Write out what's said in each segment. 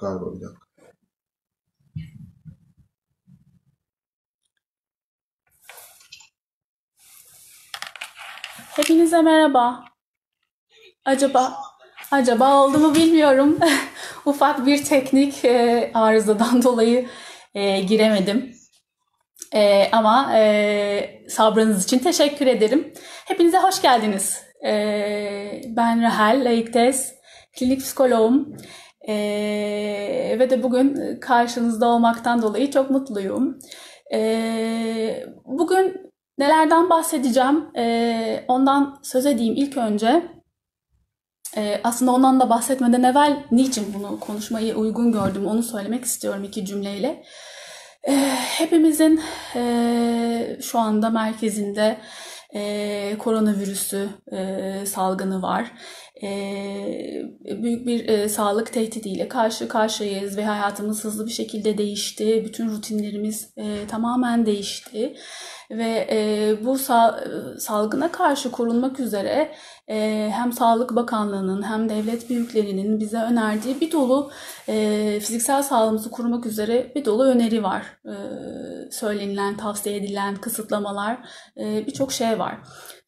Galiba bir dakika. Hepinize merhaba. Acaba acaba oldu mu bilmiyorum. Ufak bir teknik e, arızadan dolayı e, giremedim. E, ama e, sabrınız için teşekkür ederim. Hepinize hoş geldiniz. E, ben Rahel Layıktes, klinik psikoloğum. E, ve de bugün karşınızda olmaktan dolayı çok mutluyum. E, bugün nelerden bahsedeceğim? E, ondan söz edeyim ilk önce. E, aslında ondan da bahsetmeden evvel niçin bunu konuşmayı uygun gördüm onu söylemek istiyorum iki cümleyle. E, hepimizin e, şu anda merkezinde e, koronavirüsü e, salgını var. Büyük bir sağlık tehdidiyle karşı karşıyayız ve hayatımız hızlı bir şekilde değişti. Bütün rutinlerimiz tamamen değişti ve bu sa- salgına karşı korunmak üzere e, hem Sağlık Bakanlığı'nın hem devlet büyüklerinin bize önerdiği bir dolu e, fiziksel sağlığımızı korumak üzere bir dolu öneri var. E, söylenilen, tavsiye edilen kısıtlamalar e, birçok şey var.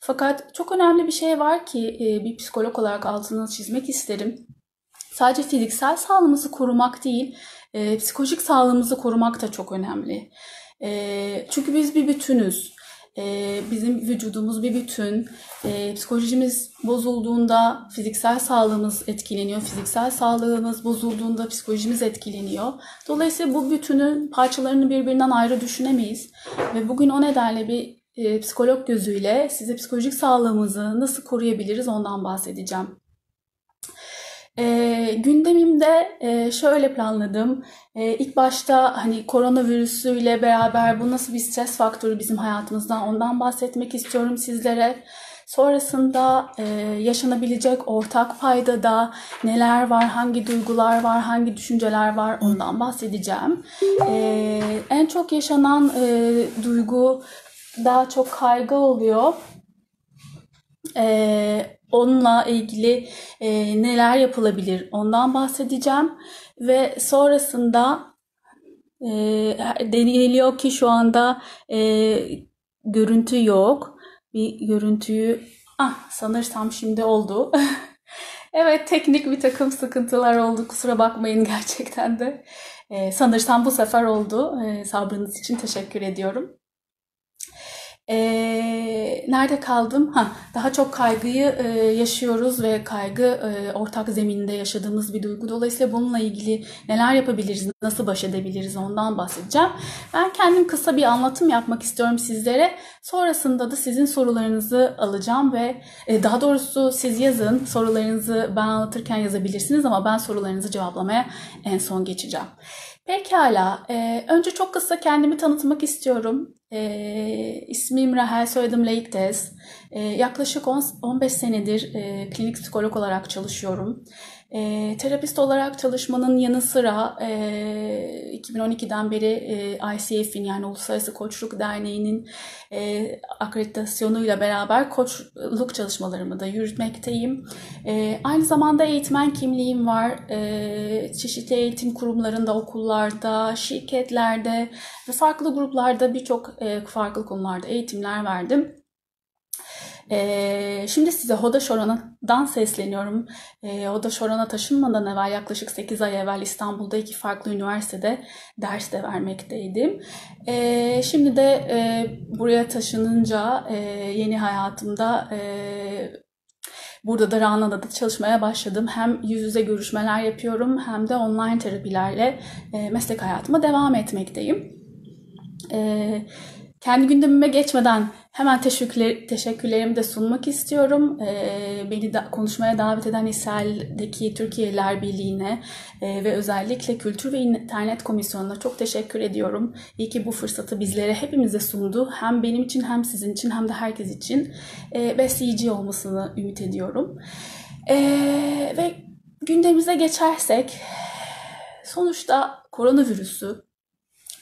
Fakat çok önemli bir şey var ki e, bir psikolog olarak altını çizmek isterim. Sadece fiziksel sağlığımızı korumak değil, psikolojik sağlığımızı korumak da çok önemli. Çünkü biz bir bütünüz. E, bizim vücudumuz bir bütün. E, psikolojimiz bozulduğunda fiziksel sağlığımız etkileniyor. Fiziksel sağlığımız bozulduğunda psikolojimiz etkileniyor. Dolayısıyla bu bütünün parçalarını birbirinden ayrı düşünemeyiz. Ve bugün o nedenle bir e, psikolog gözüyle size psikolojik sağlığımızı nasıl koruyabiliriz ondan bahsedeceğim. E, gündemimde e, şöyle planladım. E, ilk başta hani koronavirüsüyle beraber bu nasıl bir stres faktörü bizim hayatımızdan ondan bahsetmek istiyorum sizlere. Sonrasında e, yaşanabilecek ortak paydada neler var, hangi duygular var, hangi düşünceler var ondan bahsedeceğim. E, en çok yaşanan e, duygu daha çok kaygı oluyor. E, onunla ilgili e, neler yapılabilir ondan bahsedeceğim. Ve sonrasında e, deniliyor ki şu anda e, görüntü yok. Bir görüntüyü ah sanırsam şimdi oldu. Evet teknik bir takım sıkıntılar oldu. Kusura bakmayın gerçekten de. E, sanırsam bu sefer oldu. E, sabrınız için teşekkür ediyorum e, nerede kaldım? Ha, daha çok kaygıyı e, yaşıyoruz ve kaygı e, ortak zeminde yaşadığımız bir duygu. Dolayısıyla bununla ilgili neler yapabiliriz, nasıl baş edebiliriz ondan bahsedeceğim. Ben kendim kısa bir anlatım yapmak istiyorum sizlere. Sonrasında da sizin sorularınızı alacağım ve e, daha doğrusu siz yazın. Sorularınızı ben anlatırken yazabilirsiniz ama ben sorularınızı cevaplamaya en son geçeceğim. Pekala. E, önce çok kısa kendimi tanıtmak istiyorum. E, ismim Rahel, soyadım Leiktes. E, yaklaşık 10, 15 senedir e, klinik psikolog olarak çalışıyorum. E, terapist olarak çalışmanın yanı sıra e, 2012'den beri e, ICF'in yani Uluslararası Koçluk Derneği'nin e, akreditasyonuyla beraber koçluk çalışmalarımı da yürütmekteyim. E, aynı zamanda eğitmen kimliğim var. E, çeşitli eğitim kurumlarında, okullarda, şirketlerde ve farklı gruplarda birçok e, farklı konularda eğitimler verdim. Ee, şimdi size Hoda Şoran'dan sesleniyorum. Ee, Hoda Şoran'a taşınmadan evvel yaklaşık 8 ay evvel İstanbul'da iki farklı üniversitede ders de vermekteydim. Ee, şimdi de e, buraya taşınınca e, yeni hayatımda e, Burada da Rana'da da çalışmaya başladım. Hem yüz yüze görüşmeler yapıyorum hem de online terapilerle e, meslek hayatıma devam etmekteyim. E, kendi gündemime geçmeden hemen teşekkürler, teşekkürlerimi de sunmak istiyorum. Ee, beni da, konuşmaya davet eden İsrail'deki Türkiye'ler Birliği'ne e, ve özellikle Kültür ve İnternet Komisyonu'na çok teşekkür ediyorum. İyi ki bu fırsatı bizlere hepimize sundu. Hem benim için hem sizin için hem de herkes için e, besleyici olmasını ümit ediyorum. E, ve gündemimize geçersek sonuçta koronavirüsü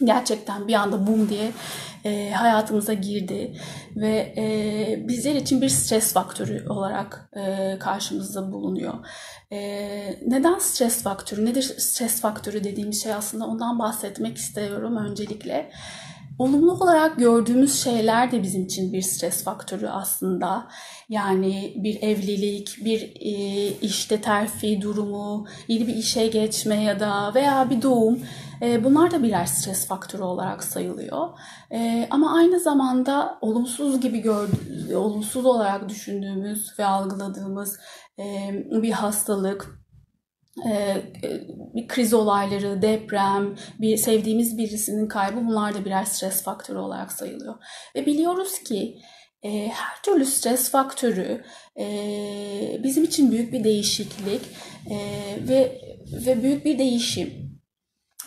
gerçekten bir anda bum diye e, hayatımıza girdi ve e, bizler için bir stres faktörü olarak e, karşımızda bulunuyor. E, neden stres faktörü? Nedir stres faktörü dediğim şey aslında ondan bahsetmek istiyorum öncelikle. Olumlu olarak gördüğümüz şeyler de bizim için bir stres faktörü aslında. Yani bir evlilik, bir e, işte terfi durumu, yeni bir işe geçme ya da veya bir doğum. E, bunlar da birer stres faktörü olarak sayılıyor. E, ama aynı zamanda olumsuz gibi gördüğümüz, olumsuz olarak düşündüğümüz ve algıladığımız bir hastalık, bir kriz olayları, deprem, bir sevdiğimiz birisinin kaybı bunlar da birer stres faktörü olarak sayılıyor. Ve biliyoruz ki e, her türlü stres faktörü e, bizim için büyük bir değişiklik e, ve ve büyük bir değişim.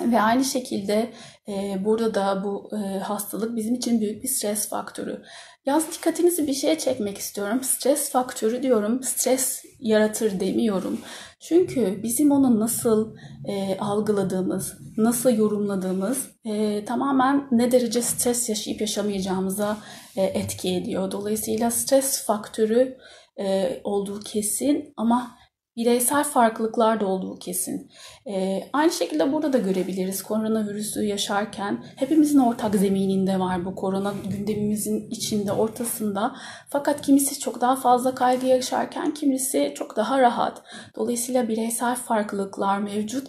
Ve aynı şekilde e, burada da bu e, hastalık bizim için büyük bir stres faktörü. Yalnız dikkatinizi bir şeye çekmek istiyorum. Stres faktörü diyorum, stres yaratır demiyorum. Çünkü bizim onu nasıl e, algıladığımız, nasıl yorumladığımız e, tamamen ne derece stres yaşayıp yaşamayacağımıza e, etki ediyor. Dolayısıyla stres faktörü e, olduğu kesin ama bireysel farklılıklar da olduğu kesin. Ee, aynı şekilde burada da görebiliriz. Koronavirüsü yaşarken hepimizin ortak zemininde var bu korona gündemimizin içinde, ortasında. Fakat kimisi çok daha fazla kaygı yaşarken kimisi çok daha rahat. Dolayısıyla bireysel farklılıklar mevcut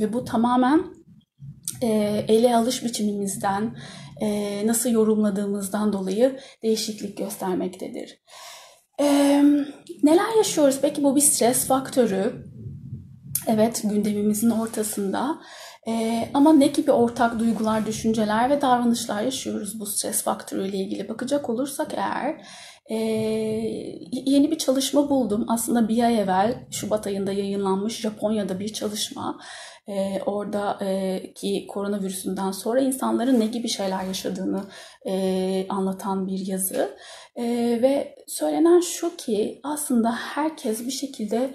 ve bu tamamen e, ele alış biçimimizden, e, nasıl yorumladığımızdan dolayı değişiklik göstermektedir. Ee, neler yaşıyoruz? Peki bu bir stres faktörü. Evet gündemimizin ortasında. Ee, ama ne gibi ortak duygular, düşünceler ve davranışlar yaşıyoruz bu stres faktörüyle ilgili bakacak olursak eğer e, yeni bir çalışma buldum. Aslında bir ay evvel Şubat ayında yayınlanmış Japonya'da bir çalışma. E, oradaki koronavirüsünden sonra insanların ne gibi şeyler yaşadığını e, anlatan bir yazı. E, ve söylenen şu ki aslında herkes bir şekilde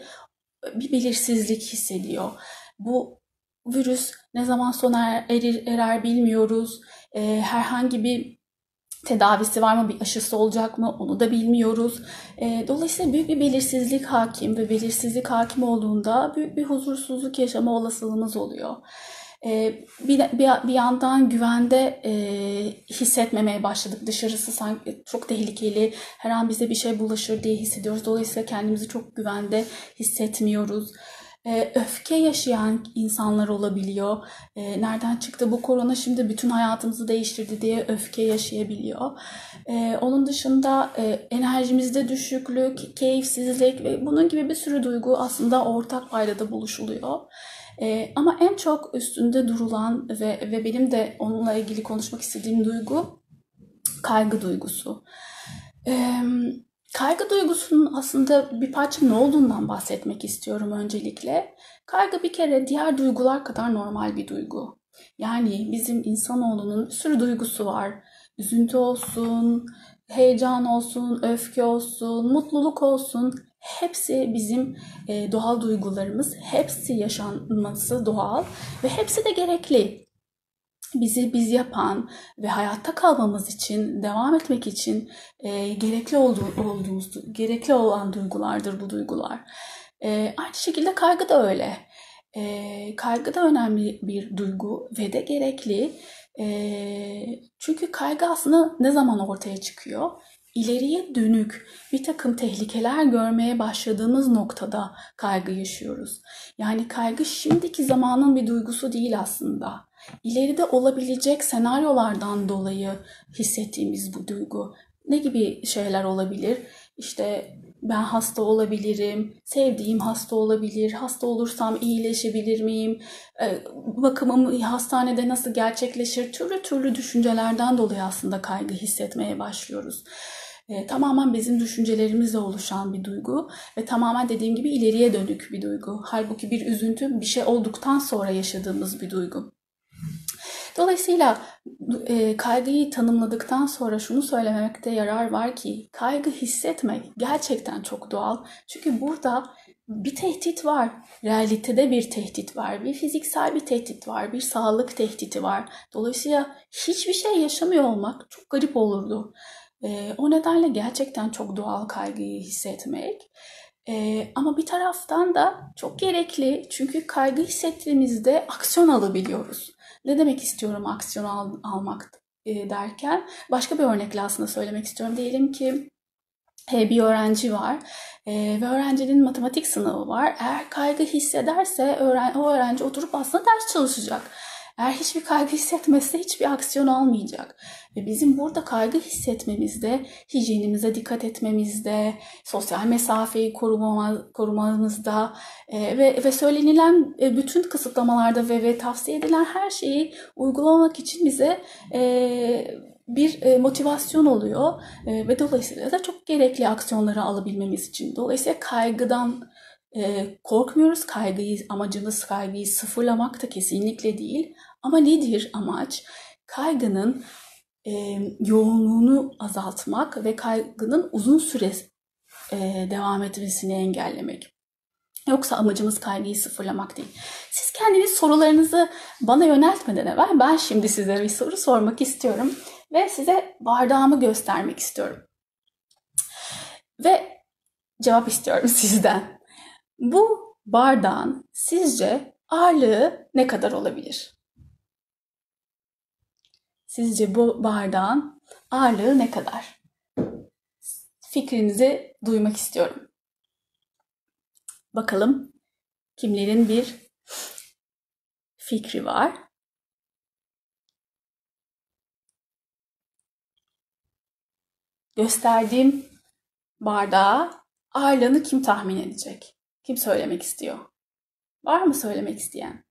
bir belirsizlik hissediyor. Bu virüs ne zaman sona er, erir, erer bilmiyoruz. E, herhangi bir tedavisi var mı, bir aşısı olacak mı onu da bilmiyoruz. E, dolayısıyla büyük bir belirsizlik hakim ve belirsizlik hakim olduğunda büyük bir huzursuzluk yaşama olasılığımız oluyor. E, bir, bir, bir yandan güvende e, hissetmemeye başladık. Dışarısı sanki çok tehlikeli, her an bize bir şey bulaşır diye hissediyoruz. Dolayısıyla kendimizi çok güvende hissetmiyoruz. Ee, öfke yaşayan insanlar olabiliyor. Ee, nereden çıktı bu korona şimdi bütün hayatımızı değiştirdi diye öfke yaşayabiliyor. Ee, onun dışında e, enerjimizde düşüklük, keyifsizlik ve bunun gibi bir sürü duygu aslında ortak paydada buluşuluyor. ama en çok üstünde durulan ve, ve benim de onunla ilgili konuşmak istediğim duygu kaygı duygusu. Evet Kaygı duygusunun aslında bir parça ne olduğundan bahsetmek istiyorum öncelikle. Kaygı bir kere diğer duygular kadar normal bir duygu. Yani bizim insanoğlunun bir sürü duygusu var. Üzüntü olsun, heyecan olsun, öfke olsun, mutluluk olsun. Hepsi bizim e, doğal duygularımız. Hepsi yaşanması doğal ve hepsi de gerekli bizi biz yapan ve hayatta kalmamız için, devam etmek için e, gerekli olduğu, olduğumuz, gerekli olan duygulardır bu duygular. E, aynı şekilde kaygı da öyle. E, kaygı da önemli bir duygu ve de gerekli. E, çünkü kaygı aslında ne zaman ortaya çıkıyor? İleriye dönük bir takım tehlikeler görmeye başladığımız noktada kaygı yaşıyoruz. Yani kaygı şimdiki zamanın bir duygusu değil aslında ileride olabilecek senaryolardan dolayı hissettiğimiz bu duygu. Ne gibi şeyler olabilir? İşte ben hasta olabilirim, sevdiğim hasta olabilir, hasta olursam iyileşebilir miyim, ee, bakımım hastanede nasıl gerçekleşir, türlü türlü düşüncelerden dolayı aslında kaygı hissetmeye başlıyoruz. E, tamamen bizim düşüncelerimizle oluşan bir duygu ve tamamen dediğim gibi ileriye dönük bir duygu. Halbuki bir üzüntü bir şey olduktan sonra yaşadığımız bir duygu. Dolayısıyla e, kaygıyı tanımladıktan sonra şunu söylemekte yarar var ki kaygı hissetmek gerçekten çok doğal. Çünkü burada bir tehdit var. Realitede bir tehdit var. Bir fiziksel bir tehdit var. Bir sağlık tehditi var. Dolayısıyla hiçbir şey yaşamıyor olmak çok garip olurdu. E, o nedenle gerçekten çok doğal kaygıyı hissetmek. E, ama bir taraftan da çok gerekli. Çünkü kaygı hissettiğimizde aksiyon alabiliyoruz. Ne demek istiyorum aksiyon al, almak e, derken? Başka bir örnekle aslında söylemek istiyorum. Diyelim ki e, bir öğrenci var e, ve öğrencinin matematik sınavı var. Eğer kaygı hissederse öğren o öğrenci oturup aslında ders çalışacak. Eğer hiçbir kaygı hissetmezse hiçbir aksiyon almayacak. Ve bizim burada kaygı hissetmemizde, hijyenimize dikkat etmemizde, sosyal mesafeyi korumamızda e, ve, ve söylenilen e, bütün kısıtlamalarda ve, ve tavsiye edilen her şeyi uygulamak için bize e, bir e, motivasyon oluyor e, ve dolayısıyla da çok gerekli aksiyonları alabilmemiz için. Dolayısıyla kaygıdan e, korkmuyoruz. Kaygıyı, amacımız kaygıyı sıfırlamak da kesinlikle değil. Ama nedir amaç? Kaygının e, yoğunluğunu azaltmak ve kaygının uzun süre e, devam etmesini engellemek. Yoksa amacımız kaygıyı sıfırlamak değil. Siz kendiniz sorularınızı bana yöneltmeden evvel ben şimdi size bir soru sormak istiyorum ve size bardağımı göstermek istiyorum. Ve cevap istiyorum sizden. Bu bardağın sizce ağırlığı ne kadar olabilir? Sizce bu bardağın ağırlığı ne kadar? Fikrinizi duymak istiyorum. Bakalım kimlerin bir fikri var. Gösterdiğim bardağa ağırlığını kim tahmin edecek? Kim söylemek istiyor? Var mı söylemek isteyen?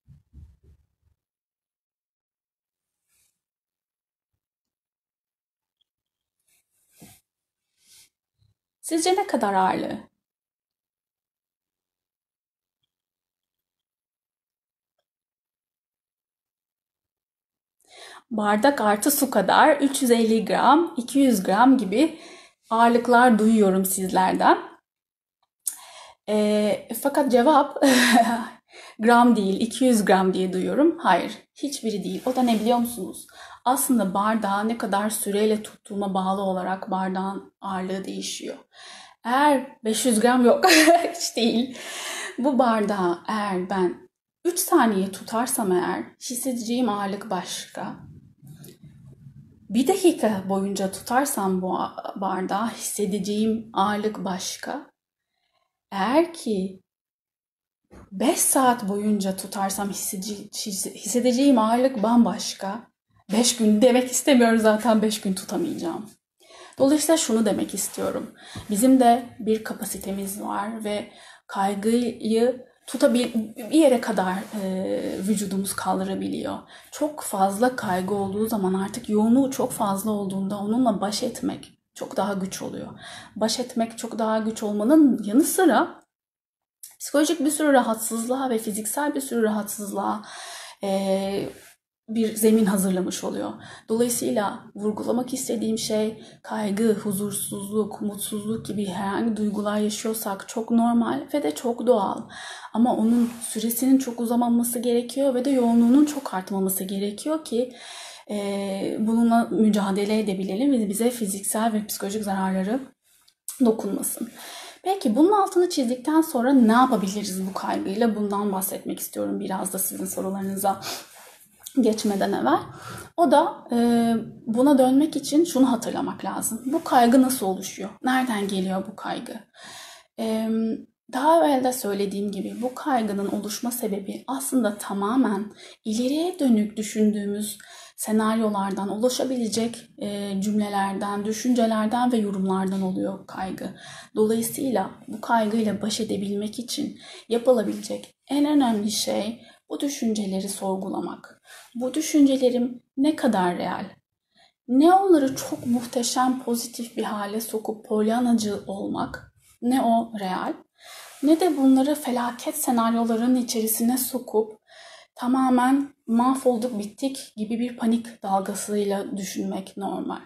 Sizce ne kadar ağırlığı? bardak artı su kadar 350 gram, 200 gram gibi ağırlıklar duyuyorum sizlerden. E, fakat cevap gram değil 200 gram diye duyuyorum. Hayır hiçbiri değil. O da ne biliyor musunuz? Aslında bardağı ne kadar süreyle tuttuğuma bağlı olarak bardağın ağırlığı değişiyor. Eğer 500 gram yok hiç değil. Bu bardağı eğer ben 3 saniye tutarsam eğer hissedeceğim ağırlık başka bir dakika boyunca tutarsam bu bardağı hissedeceğim ağırlık başka. Eğer ki 5 saat boyunca tutarsam hissedeceğim ağırlık bambaşka. 5 gün demek istemiyorum zaten 5 gün tutamayacağım. Dolayısıyla şunu demek istiyorum. Bizim de bir kapasitemiz var ve kaygıyı tutabil bir yere kadar e, vücudumuz kaldırabiliyor. Çok fazla kaygı olduğu zaman artık yoğunluğu çok fazla olduğunda onunla baş etmek çok daha güç oluyor. Baş etmek çok daha güç olmanın yanı sıra psikolojik bir sürü rahatsızlığa ve fiziksel bir sürü rahatsızlığa e, bir zemin hazırlamış oluyor. Dolayısıyla vurgulamak istediğim şey kaygı, huzursuzluk, mutsuzluk gibi herhangi duygular yaşıyorsak çok normal ve de çok doğal. Ama onun süresinin çok uzamaması gerekiyor ve de yoğunluğunun çok artmaması gerekiyor ki e, bununla mücadele edebilelim ve bize fiziksel ve psikolojik zararları dokunmasın. Peki bunun altını çizdikten sonra ne yapabiliriz bu kaygıyla? Bundan bahsetmek istiyorum biraz da sizin sorularınıza geçmeden evvel. O da e, buna dönmek için şunu hatırlamak lazım. Bu kaygı nasıl oluşuyor? Nereden geliyor bu kaygı? E, daha evvel de söylediğim gibi bu kaygının oluşma sebebi aslında tamamen ileriye dönük düşündüğümüz senaryolardan, ulaşabilecek e, cümlelerden, düşüncelerden ve yorumlardan oluyor kaygı. Dolayısıyla bu kaygıyla baş edebilmek için yapılabilecek en önemli şey bu düşünceleri sorgulamak. Bu düşüncelerim ne kadar real? Ne onları çok muhteşem pozitif bir hale sokup polyanacı olmak, ne o real, ne de bunları felaket senaryoların içerisine sokup tamamen mahvolduk bittik gibi bir panik dalgasıyla düşünmek normal.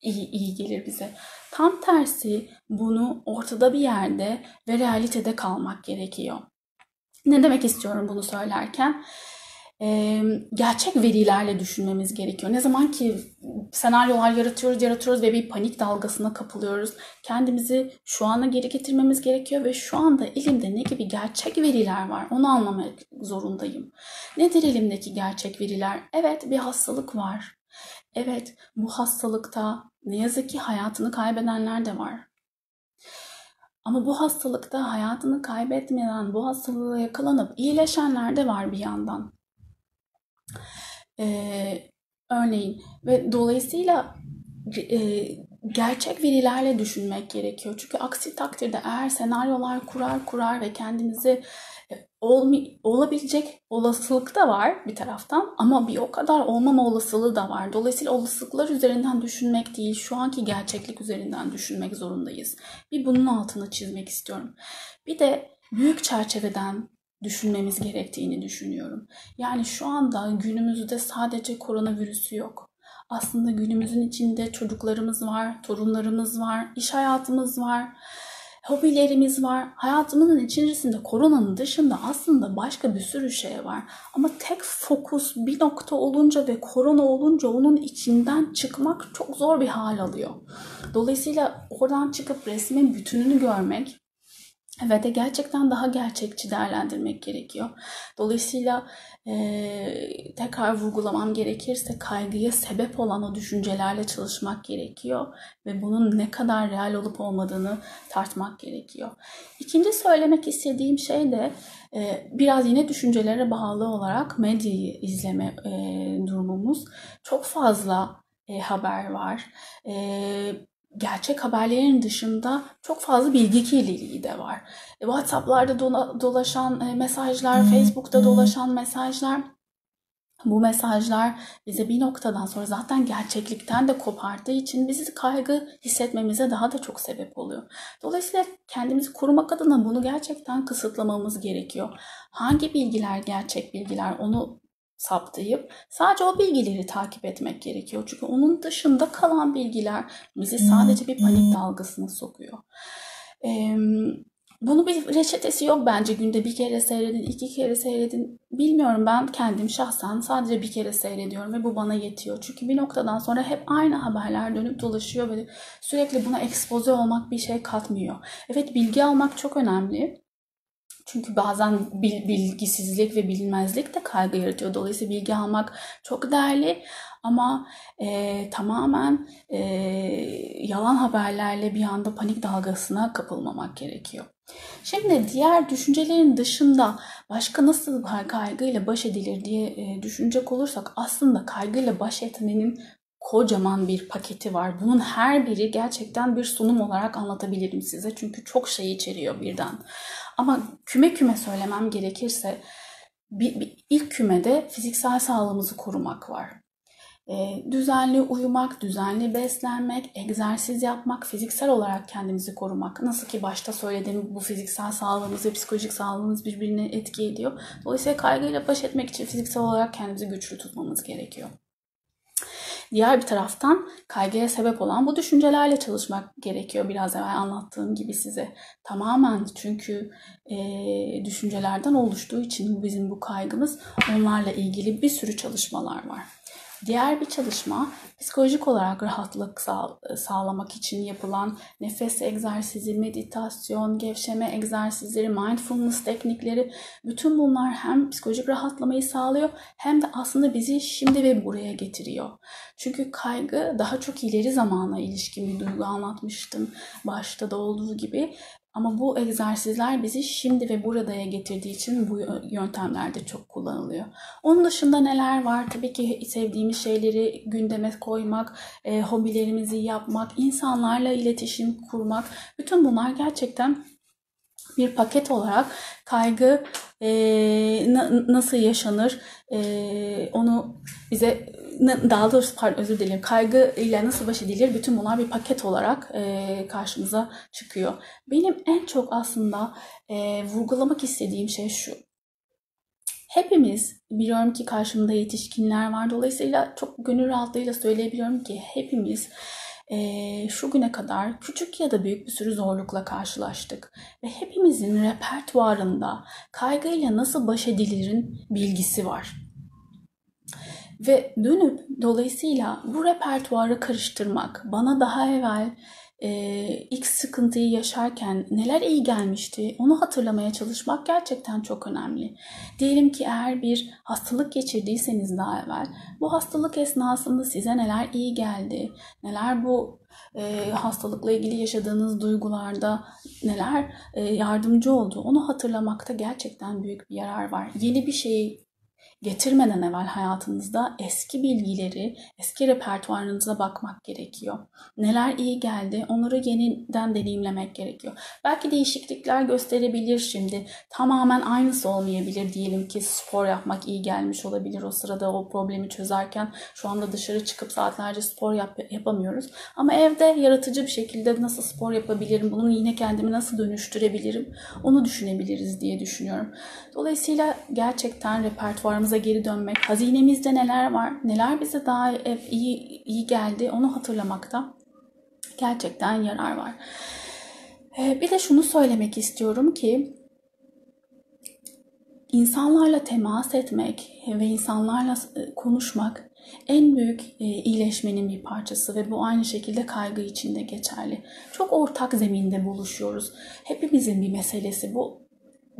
iyi, iyi gelir bize. Tam tersi bunu ortada bir yerde ve realitede kalmak gerekiyor. Ne demek istiyorum bunu söylerken? Ee, gerçek verilerle düşünmemiz gerekiyor. Ne zaman ki senaryolar yaratıyoruz, yaratıyoruz ve bir panik dalgasına kapılıyoruz. Kendimizi şu ana geri getirmemiz gerekiyor ve şu anda elimde ne gibi gerçek veriler var onu anlamak zorundayım. Nedir elimdeki gerçek veriler? Evet bir hastalık var. Evet bu hastalıkta ne yazık ki hayatını kaybedenler de var. Ama bu hastalıkta hayatını kaybetmeden bu hastalığa yakalanıp iyileşenler de var bir yandan. Ee, örneğin ve dolayısıyla e, gerçek verilerle düşünmek gerekiyor. Çünkü aksi takdirde eğer senaryolar kurar kurar ve kendinizi olmi, olabilecek olasılık da var bir taraftan ama bir o kadar olmama olasılığı da var. Dolayısıyla olasılıklar üzerinden düşünmek değil, şu anki gerçeklik üzerinden düşünmek zorundayız. Bir bunun altını çizmek istiyorum. Bir de büyük çerçeveden düşünmemiz gerektiğini düşünüyorum. Yani şu anda günümüzde sadece koronavirüsü yok. Aslında günümüzün içinde çocuklarımız var, torunlarımız var, iş hayatımız var hobilerimiz var. Hayatımızın içerisinde koronanın dışında aslında başka bir sürü şey var. Ama tek fokus bir nokta olunca ve korona olunca onun içinden çıkmak çok zor bir hal alıyor. Dolayısıyla oradan çıkıp resmin bütününü görmek ve de gerçekten daha gerçekçi değerlendirmek gerekiyor. Dolayısıyla e, tekrar vurgulamam gerekirse kaygıya sebep olan o düşüncelerle çalışmak gerekiyor ve bunun ne kadar real olup olmadığını tartmak gerekiyor. İkinci söylemek istediğim şey de e, biraz yine düşüncelere bağlı olarak medyayı izleme e, durumumuz. Çok fazla e, haber var. E, gerçek haberlerin dışında çok fazla bilgi kirliliği de var. E, WhatsApp'larda dolaşan e, mesajlar, Facebook'ta dolaşan mesajlar bu mesajlar bize bir noktadan sonra zaten gerçeklikten de kopardığı için bizi kaygı hissetmemize daha da çok sebep oluyor. Dolayısıyla kendimizi korumak adına bunu gerçekten kısıtlamamız gerekiyor. Hangi bilgiler gerçek bilgiler onu saptayıp sadece o bilgileri takip etmek gerekiyor. Çünkü onun dışında kalan bilgiler bizi sadece bir panik dalgasına sokuyor. Ee, bunun bir reçetesi yok bence günde bir kere seyredin, iki kere seyredin. Bilmiyorum ben kendim şahsen sadece bir kere seyrediyorum ve bu bana yetiyor. Çünkü bir noktadan sonra hep aynı haberler dönüp dolaşıyor ve sürekli buna ekspoze olmak bir şey katmıyor. Evet bilgi almak çok önemli. Çünkü bazen bilgisizlik ve bilinmezlik de kaygı yaratıyor. Dolayısıyla bilgi almak çok değerli ama e, tamamen e, yalan haberlerle bir anda panik dalgasına kapılmamak gerekiyor. Şimdi diğer düşüncelerin dışında başka nasıl kaygıyla baş edilir diye e, düşünecek olursak aslında kaygıyla baş etmenin kocaman bir paketi var. Bunun her biri gerçekten bir sunum olarak anlatabilirim size. Çünkü çok şey içeriyor birden. Ama küme küme söylemem gerekirse bir, bir ilk kümede fiziksel sağlığımızı korumak var. E, düzenli uyumak, düzenli beslenmek, egzersiz yapmak, fiziksel olarak kendimizi korumak. Nasıl ki başta söylediğim bu fiziksel sağlığımız ve psikolojik sağlığımız birbirine etki ediyor. Dolayısıyla kaygıyla baş etmek için fiziksel olarak kendimizi güçlü tutmamız gerekiyor. Diğer bir taraftan kaygıya sebep olan bu düşüncelerle çalışmak gerekiyor. Biraz evvel anlattığım gibi size. Tamamen çünkü e, düşüncelerden oluştuğu için bizim bu kaygımız onlarla ilgili bir sürü çalışmalar var. Diğer bir çalışma psikolojik olarak rahatlık sağ, sağlamak için yapılan nefes egzersizi, meditasyon, gevşeme egzersizleri, mindfulness teknikleri bütün bunlar hem psikolojik rahatlamayı sağlıyor hem de aslında bizi şimdi ve buraya getiriyor. Çünkü kaygı daha çok ileri zamana ilişkin bir duygu anlatmıştım başta da olduğu gibi ama bu egzersizler bizi şimdi ve buradaya getirdiği için bu yöntemler de çok kullanılıyor. Onun dışında neler var? Tabii ki sevdiğimiz şeyleri gündeme koymak, e, hobilerimizi yapmak, insanlarla iletişim kurmak. Bütün bunlar gerçekten bir paket olarak kaygı e, na, nasıl yaşanır e, onu bize daha doğrusu pardon özür dilerim kaygı ile nasıl baş edilir bütün bunlar bir paket olarak e, karşımıza çıkıyor. Benim en çok aslında e, vurgulamak istediğim şey şu. Hepimiz biliyorum ki karşımda yetişkinler var. Dolayısıyla çok gönül rahatlığıyla söyleyebiliyorum ki hepimiz e, şu güne kadar küçük ya da büyük bir sürü zorlukla karşılaştık. Ve hepimizin repertuarında kaygıyla nasıl baş edilirin bilgisi var. Ve dönüp dolayısıyla bu repertuarı karıştırmak, bana daha evvel e, ilk sıkıntıyı yaşarken neler iyi gelmişti onu hatırlamaya çalışmak gerçekten çok önemli. Diyelim ki eğer bir hastalık geçirdiyseniz daha evvel bu hastalık esnasında size neler iyi geldi, neler bu e, hastalıkla ilgili yaşadığınız duygularda neler e, yardımcı oldu onu hatırlamakta gerçekten büyük bir yarar var. Yeni bir şeyi getirmeden evvel hayatınızda eski bilgileri, eski repertuarınıza bakmak gerekiyor. Neler iyi geldi onları yeniden deneyimlemek gerekiyor. Belki değişiklikler gösterebilir şimdi. Tamamen aynısı olmayabilir. Diyelim ki spor yapmak iyi gelmiş olabilir o sırada o problemi çözerken. Şu anda dışarı çıkıp saatlerce spor yap yapamıyoruz. Ama evde yaratıcı bir şekilde nasıl spor yapabilirim, bunu yine kendimi nasıl dönüştürebilirim onu düşünebiliriz diye düşünüyorum. Dolayısıyla gerçekten repertuarımız hazinemimize geri dönmek, hazinemizde neler var, neler bize daha iyi, iyi geldi onu hatırlamakta gerçekten yarar var. Ee, bir de şunu söylemek istiyorum ki insanlarla temas etmek ve insanlarla e, konuşmak en büyük e, iyileşmenin bir parçası ve bu aynı şekilde kaygı için de geçerli. Çok ortak zeminde buluşuyoruz. Hepimizin bir meselesi bu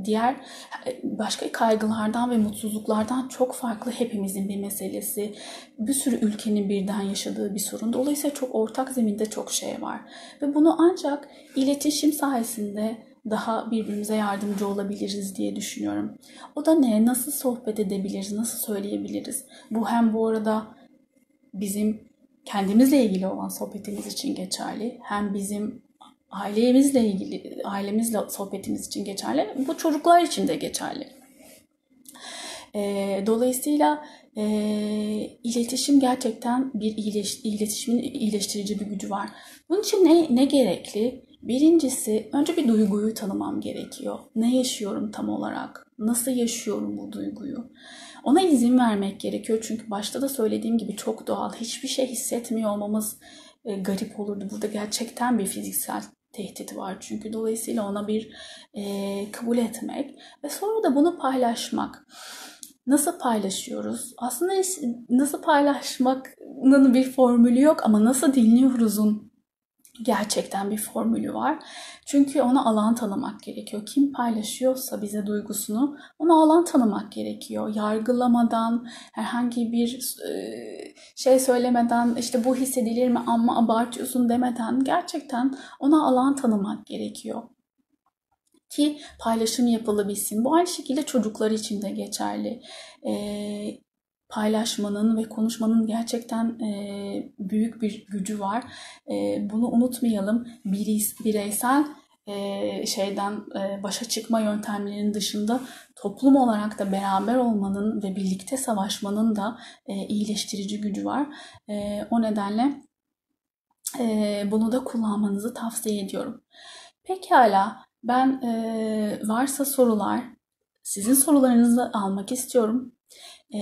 diğer başka kaygılardan ve mutsuzluklardan çok farklı hepimizin bir meselesi. Bir sürü ülkenin birden yaşadığı bir sorun. Dolayısıyla çok ortak zeminde çok şey var. Ve bunu ancak iletişim sayesinde daha birbirimize yardımcı olabiliriz diye düşünüyorum. O da ne? Nasıl sohbet edebiliriz? Nasıl söyleyebiliriz? Bu hem bu arada bizim kendimizle ilgili olan sohbetimiz için geçerli. Hem bizim ailemizle ilgili, ailemizle sohbetimiz için geçerli. Bu çocuklar için de geçerli. E, dolayısıyla e, iletişim gerçekten bir iyileş, iletişimin iyileştirici bir gücü var. Bunun için ne, ne gerekli? Birincisi önce bir duyguyu tanımam gerekiyor. Ne yaşıyorum tam olarak? Nasıl yaşıyorum bu duyguyu? Ona izin vermek gerekiyor. Çünkü başta da söylediğim gibi çok doğal. Hiçbir şey hissetmiyor olmamız e, garip olurdu. Burada gerçekten bir fiziksel tehdit var çünkü dolayısıyla ona bir e, kabul etmek ve sonra da bunu paylaşmak. Nasıl paylaşıyoruz? Aslında nasıl paylaşmanın bir formülü yok ama nasıl dinliyoruzun gerçekten bir formülü var. Çünkü ona alan tanımak gerekiyor. Kim paylaşıyorsa bize duygusunu ona alan tanımak gerekiyor. Yargılamadan, herhangi bir e, şey söylemeden işte bu hissedilir mi ama abartıyorsun demeden gerçekten ona alan tanımak gerekiyor ki paylaşım yapılabilsin. Bu aynı şekilde çocuklar için de geçerli. Ee, paylaşmanın ve konuşmanın gerçekten e, büyük bir gücü var. E, bunu unutmayalım. Bireysel e, şeyden e, başa çıkma yöntemlerinin dışında toplum olarak da beraber olmanın ve birlikte savaşmanın da e, iyileştirici gücü var. E, o nedenle e, bunu da kullanmanızı tavsiye ediyorum. Pekala ben e, varsa sorular sizin sorularınızı almak istiyorum. Ee,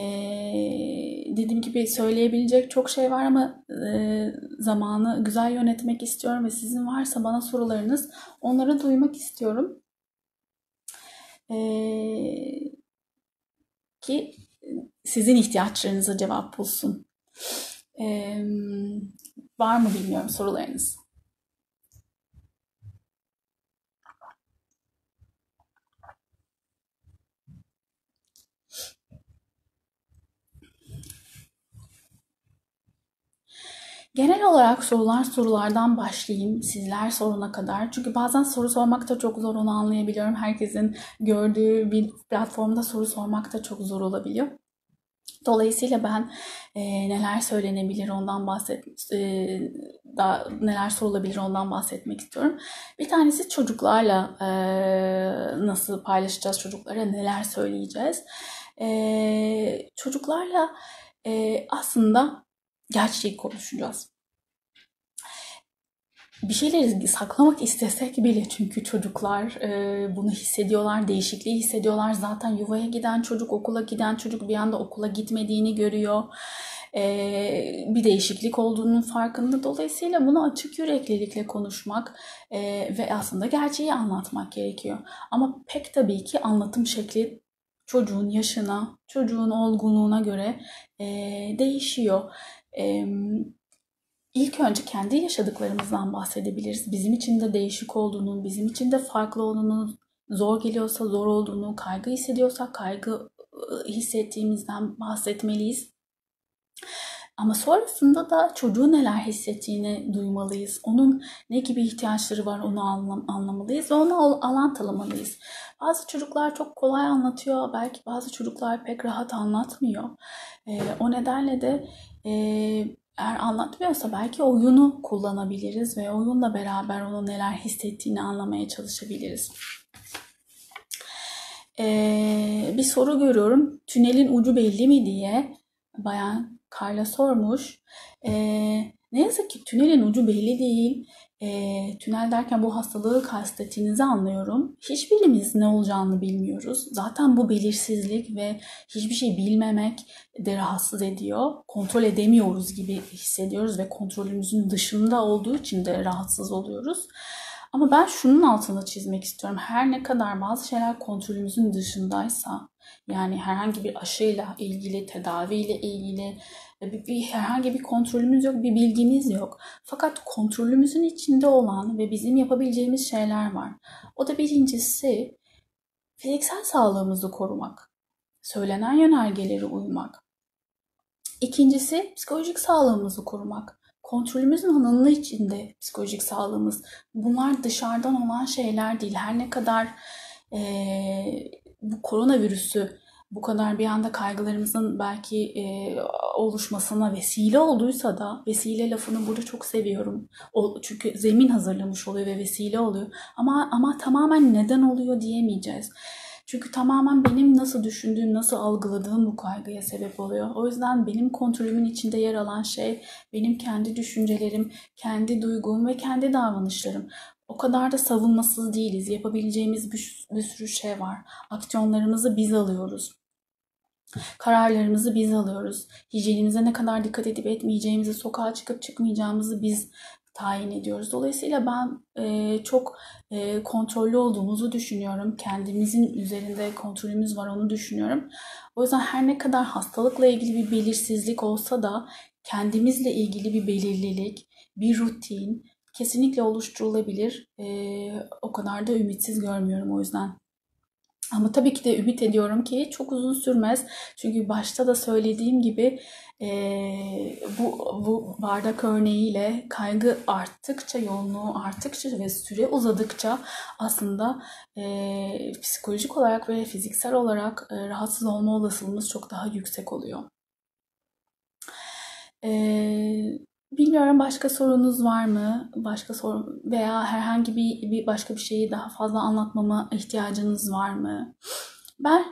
dediğim gibi söyleyebilecek çok şey var ama e, zamanı güzel yönetmek istiyorum ve sizin varsa bana sorularınız onları duymak istiyorum. Ee, ki sizin ihtiyaçlarınıza cevap bulsun. Ee, var mı bilmiyorum sorularınız. Genel olarak sorulan sorulardan başlayayım sizler soruna kadar. Çünkü bazen soru sormak da çok zor onu anlayabiliyorum. Herkesin gördüğü bir platformda soru sormak da çok zor olabiliyor. Dolayısıyla ben e, neler söylenebilir ondan bahset e, da neler sorulabilir ondan bahsetmek istiyorum. Bir tanesi çocuklarla e, nasıl paylaşacağız çocuklara neler söyleyeceğiz. E, çocuklarla e, aslında gerçeği konuşacağız. Bir şeyleri saklamak istesek bile çünkü çocuklar e, bunu hissediyorlar, değişikliği hissediyorlar. Zaten yuvaya giden çocuk, okula giden çocuk bir anda okula gitmediğini görüyor. e, bir değişiklik olduğunun farkında. Dolayısıyla bunu açık yüreklilikle konuşmak e, ve aslında gerçeği anlatmak gerekiyor. Ama pek tabii ki anlatım şekli çocuğun yaşına, çocuğun olgunluğuna göre e, değişiyor. E, ilk önce kendi yaşadıklarımızdan bahsedebiliriz. Bizim için de değişik olduğunu, bizim için de farklı olduğunu, zor geliyorsa zor olduğunu, kaygı hissediyorsak kaygı hissettiğimizden bahsetmeliyiz. Ama sonrasında da çocuğun neler hissettiğini duymalıyız. Onun ne gibi ihtiyaçları var onu anlam anlamalıyız ve onu alan tanımalıyız. Bazı çocuklar çok kolay anlatıyor. Belki bazı çocuklar pek rahat anlatmıyor. E, o nedenle de e, eğer anlatmıyorsa belki oyunu kullanabiliriz ve oyunla beraber onun neler hissettiğini anlamaya çalışabiliriz. Ee, bir soru görüyorum. Tünelin ucu belli mi diye bayan Karla sormuş. Ee, ne yazık ki tünelin ucu belli değil. E, tünel derken bu hastalığı kastettiğinizi anlıyorum. Hiçbirimiz ne olacağını bilmiyoruz. Zaten bu belirsizlik ve hiçbir şey bilmemek de rahatsız ediyor. Kontrol edemiyoruz gibi hissediyoruz ve kontrolümüzün dışında olduğu için de rahatsız oluyoruz. Ama ben şunun altını çizmek istiyorum. Her ne kadar bazı şeyler kontrolümüzün dışındaysa, yani herhangi bir aşıyla ilgili, tedaviyle ilgili bir, bir herhangi bir kontrolümüz yok, bir bilgimiz yok. Fakat kontrolümüzün içinde olan ve bizim yapabileceğimiz şeyler var. O da birincisi fiziksel sağlığımızı korumak. Söylenen yönergeleri uymak. İkincisi psikolojik sağlığımızı korumak. Kontrolümüzün alanı içinde psikolojik sağlığımız. Bunlar dışarıdan olan şeyler değil. Her ne kadar e, bu koronavirüsü bu kadar bir anda kaygılarımızın belki e, oluşmasına vesile olduysa da vesile lafını burada çok seviyorum. O, çünkü zemin hazırlamış oluyor ve vesile oluyor. Ama ama tamamen neden oluyor diyemeyeceğiz. Çünkü tamamen benim nasıl düşündüğüm, nasıl algıladığım bu kaygıya sebep oluyor. O yüzden benim kontrolümün içinde yer alan şey benim kendi düşüncelerim, kendi duygum ve kendi davranışlarım. O kadar da savunmasız değiliz. Yapabileceğimiz bir, bir sürü şey var. Aksiyonlarımızı biz alıyoruz. Kararlarımızı biz alıyoruz. Hijyenimize ne kadar dikkat edip etmeyeceğimizi, sokağa çıkıp çıkmayacağımızı biz tayin ediyoruz. Dolayısıyla ben e, çok e, kontrollü olduğumuzu düşünüyorum. Kendimizin üzerinde kontrolümüz var onu düşünüyorum. O yüzden her ne kadar hastalıkla ilgili bir belirsizlik olsa da kendimizle ilgili bir belirlilik, bir rutin kesinlikle oluşturulabilir. E, o kadar da ümitsiz görmüyorum o yüzden. Ama tabii ki de ümit ediyorum ki çok uzun sürmez. Çünkü başta da söylediğim gibi e, bu, bu bardak örneğiyle kaygı arttıkça, yoğunluğu arttıkça ve süre uzadıkça aslında e, psikolojik olarak ve fiziksel olarak e, rahatsız olma olasılığımız çok daha yüksek oluyor. E, Bilmiyorum başka sorunuz var mı? Başka sorun veya herhangi bir, bir başka bir şeyi daha fazla anlatmama ihtiyacınız var mı? Ben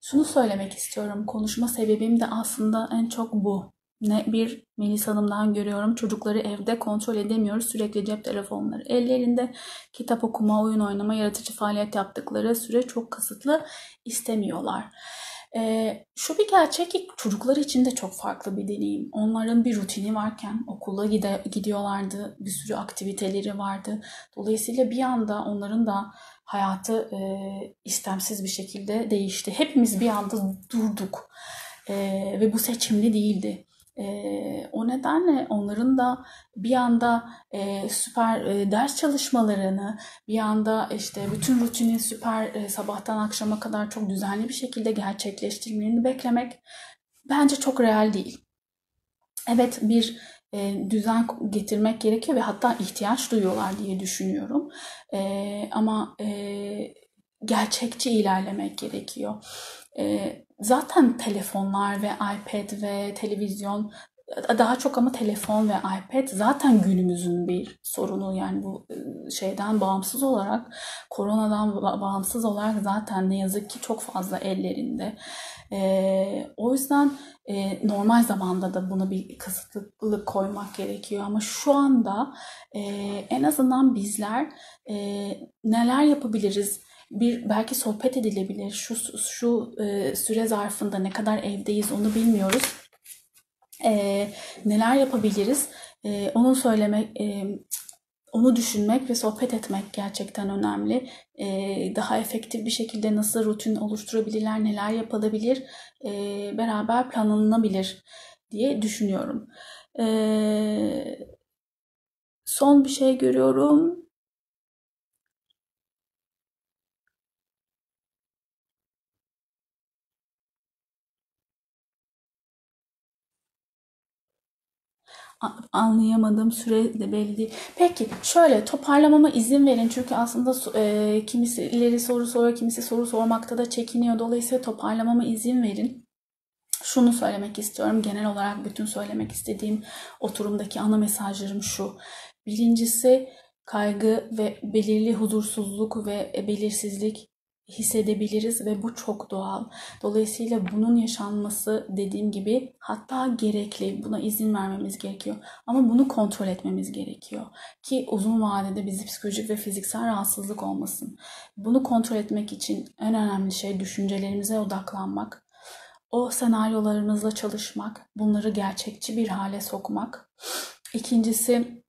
şunu söylemek istiyorum. Konuşma sebebim de aslında en çok bu. Ne bir Melis Hanım'dan görüyorum. Çocukları evde kontrol edemiyoruz. Sürekli cep telefonları ellerinde. Kitap okuma, oyun oynama, yaratıcı faaliyet yaptıkları süre çok kısıtlı istemiyorlar. E, şu bir gerçek ki çocuklar için de çok farklı bir deneyim. Onların bir rutini varken okula gide, gidiyorlardı, bir sürü aktiviteleri vardı. Dolayısıyla bir anda onların da hayatı e, istemsiz bir şekilde değişti. Hepimiz bir anda durduk e, ve bu seçimli değildi. E, o nedenle onların da bir anda e, süper e, ders çalışmalarını, bir anda işte bütün rutini süper e, sabahtan akşama kadar çok düzenli bir şekilde gerçekleştirmelerini beklemek bence çok real değil. Evet bir e, düzen getirmek gerekiyor ve hatta ihtiyaç duyuyorlar diye düşünüyorum. E, ama e, gerçekçi ilerlemek gerekiyor. E, zaten telefonlar ve iPad ve televizyon daha çok ama telefon ve iPad zaten günümüzün bir sorunu yani bu e, şeyden bağımsız olarak koronadan bağımsız olarak zaten ne yazık ki çok fazla ellerinde. Ee, o yüzden e, normal zamanda da buna bir kısıtlılık koymak gerekiyor ama şu anda e, en azından bizler e, neler yapabiliriz? Bir belki sohbet edilebilir. Şu şu e, süre zarfında ne kadar evdeyiz onu bilmiyoruz. e, neler yapabiliriz e, onu söylemek, e, onu düşünmek ve sohbet etmek gerçekten önemli. E, daha efektif bir şekilde nasıl rutin oluşturabilirler, neler yapılabilir, e, beraber planlanabilir diye düşünüyorum. E, son bir şey görüyorum. Anlayamadığım süre de belli değil. Peki şöyle toparlamama izin verin çünkü aslında e, kimisi ileri soru soruyor, kimisi soru sormakta da çekiniyor. Dolayısıyla toparlamama izin verin. Şunu söylemek istiyorum. Genel olarak bütün söylemek istediğim oturumdaki ana mesajlarım şu. Birincisi kaygı ve belirli huzursuzluk ve belirsizlik hissedebiliriz ve bu çok doğal. Dolayısıyla bunun yaşanması dediğim gibi hatta gerekli. Buna izin vermemiz gerekiyor. Ama bunu kontrol etmemiz gerekiyor. Ki uzun vadede bizi psikolojik ve fiziksel rahatsızlık olmasın. Bunu kontrol etmek için en önemli şey düşüncelerimize odaklanmak. O senaryolarımızla çalışmak, bunları gerçekçi bir hale sokmak. İkincisi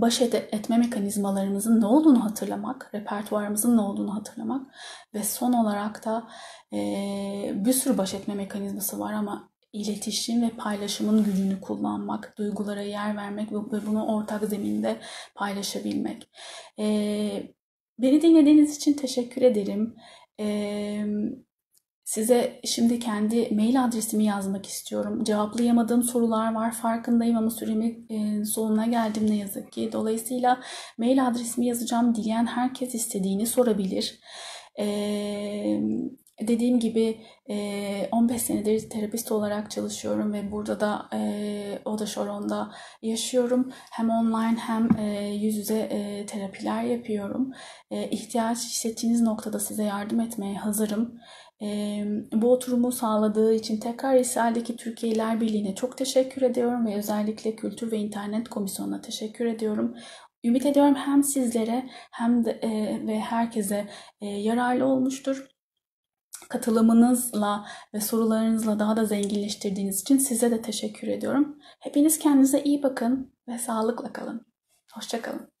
baş etme mekanizmalarımızın ne olduğunu hatırlamak, repertuarımızın ne olduğunu hatırlamak ve son olarak da e, bir sürü baş etme mekanizması var ama iletişim ve paylaşımın gücünü kullanmak, duygulara yer vermek ve bunu ortak zeminde paylaşabilmek. E, beni dinlediğiniz için teşekkür ederim. E, Size şimdi kendi mail adresimi yazmak istiyorum. Cevaplayamadığım sorular var farkındayım ama süremin e, sonuna geldim ne yazık ki. Dolayısıyla mail adresimi yazacağım dileyen herkes istediğini sorabilir. Ee, dediğim gibi 15 senedir terapist olarak çalışıyorum ve burada da Oda Şoron'da yaşıyorum. Hem online hem yüz yüze terapiler yapıyorum. İhtiyaç hissettiğiniz noktada size yardım etmeye hazırım. Bu oturumu sağladığı için tekrar İsrail'deki Türkiye'ler Birliği'ne çok teşekkür ediyorum ve özellikle Kültür ve İnternet Komisyonu'na teşekkür ediyorum. Ümit ediyorum hem sizlere hem de ve herkese yararlı olmuştur katılımınızla ve sorularınızla daha da zenginleştirdiğiniz için size de teşekkür ediyorum. Hepiniz kendinize iyi bakın ve sağlıkla kalın. Hoşçakalın.